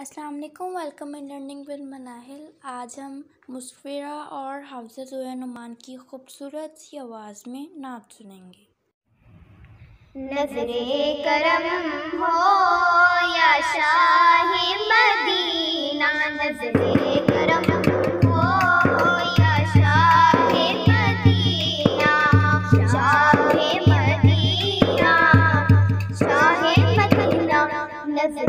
السلام علیکم welcome in learning with Manahil آج ہم مسفرہ اور حافظہ زویا نعمان کی خوبصورت سی آواز میں نعت سنیں گے۔ نظر کرم ہو یا شاہ مدینہ؟ نظر کرم ہو یا شاہ مدینہ؟ شاہ مدینہ شاہ مدینہ، نظر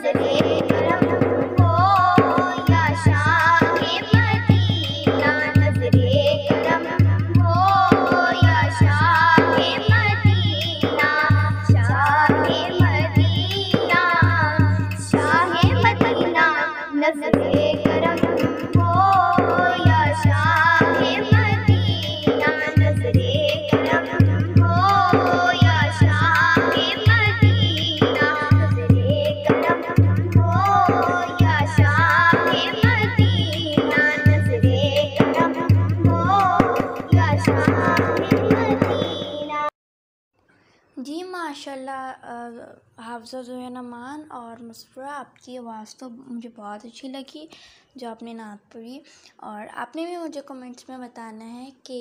نظر جی ماشاء اللہ حافظہ زویا نعمان اور مسفرہ آپ کی آواز تو مجھے بہت اچھی لگی جو آپ نے نعت پڑھی اور آپ نے بھی مجھے کمنٹس میں بتانا ہے کہ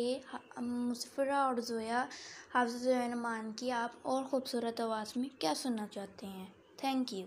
مسفرہ اور زویا حافظہ زویا نعمان کی آپ اور خوبصورت آواز میں کیا سننا چاہتے ہیں۔ Thank you